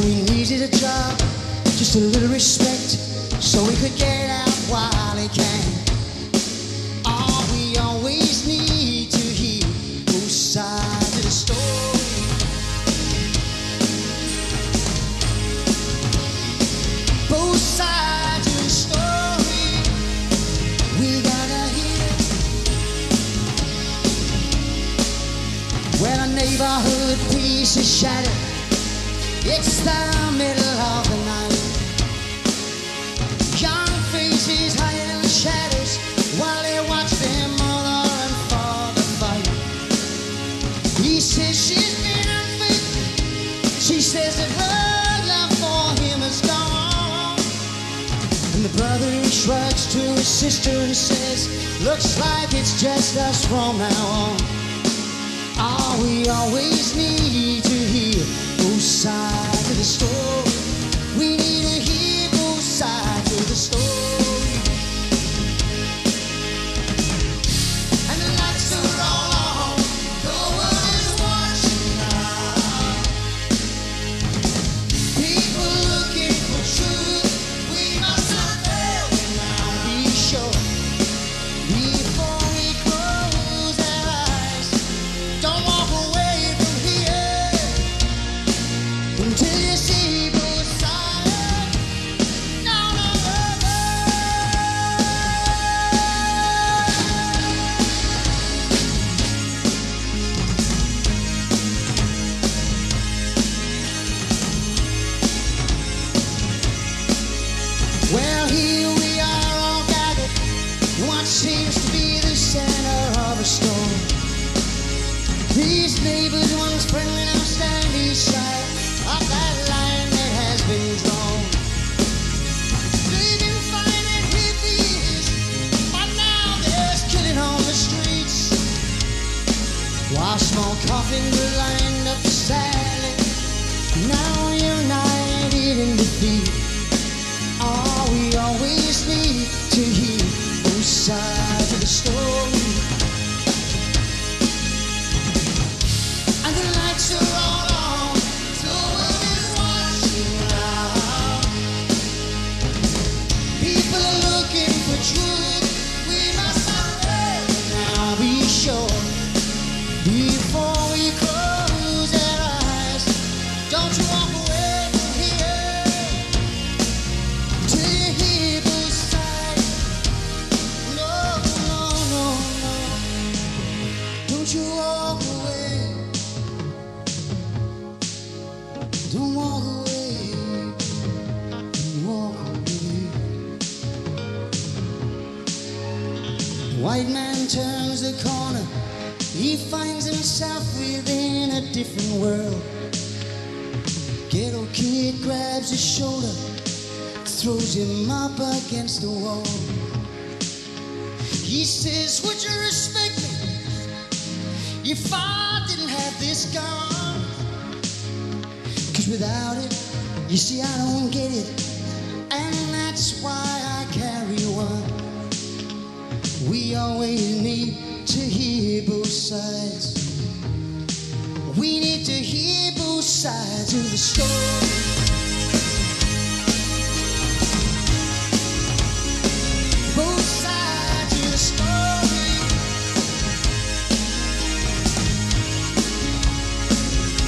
needed a job, just a little respect, so he could get out while he can. All we always need to hear both sides of the story. Both sides of the story. We gotta hear. When a neighborhood peace is shattered, it's the middle of the night. Young faces hide in the shadows while they watch their mother and father fight. He says she's been unfaithful. She says that her love for him is gone. And the brother shrugs to his sister and says, Looks like it's just us from now on. All we always need to hear both sides of the story. Small coffins are lined up sadly, now united in defeat. All we always need to hear both sides of the story. Don't you walk away. Don't walk away. Walk away. White man turns the corner. He finds himself within a different world. Ghetto kid grabs his shoulder, throws him up against the wall. He says, Would you respect if I didn't have this gun? Cause without it, you see, I don't get it. And that's why I carry one. We always need to hear both sides. We need to hear both sides of the story.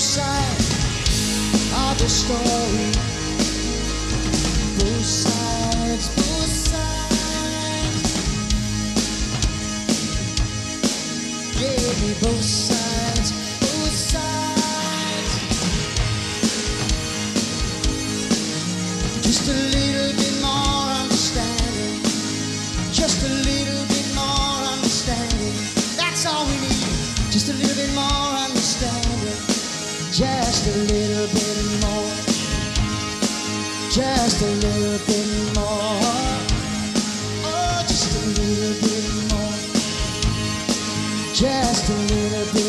sides. of the story. Both sides, both sides. Yeah, both sides, both sides. Just a little bit more understanding. Just a little bit more understanding. That's all we need. Just a little bit more understanding. Just a little bit more. Just a little bit more. Oh, just a little bit more. Just a little bit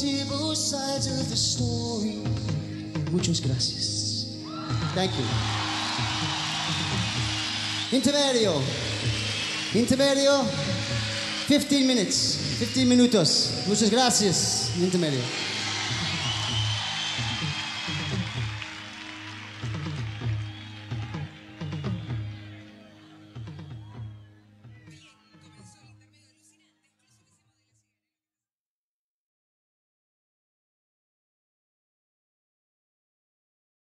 hear both sides of the story. Muchas gracias. Thank you. Intermedio. Intermedio. 15 minutes. 15 minutos. Muchas gracias. Intermedio.